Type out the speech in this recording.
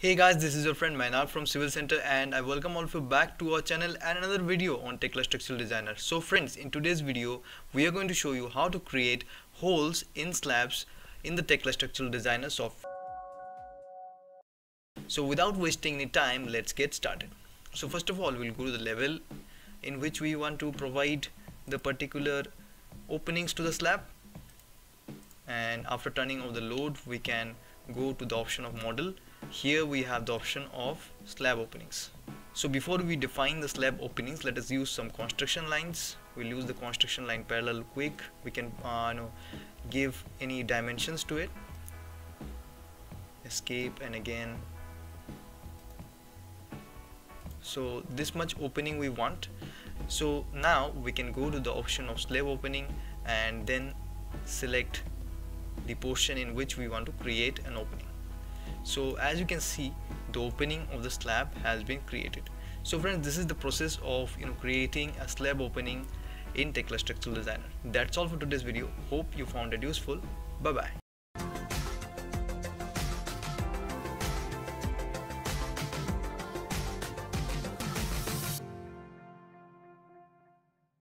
Hey guys, this is your friend Mainar from Civil Center and I welcome all of you back to our channel and another video on Tekla Structural Designer. So friends, in today's video, we are going to show you how to create holes in slabs in the Tekla Structural Designer software. So without wasting any time, let's get started. So first of all, we'll go to the level in which we want to provide the particular openings to the slab and after turning off the load, we can go to the option of model here we have the option of slab openings. So before we define the slab openings let us use some construction lines. We'll use the construction line parallel quick. We can uh, give any dimensions to it. Escape and again. So this much opening we want. So now we can go to the option of slab opening and then select the portion in which we want to create an opening so as you can see the opening of the slab has been created. So friends this is the process of you know creating a slab opening in Tekla Structural Designer. That's all for today's video. Hope you found it useful. Bye bye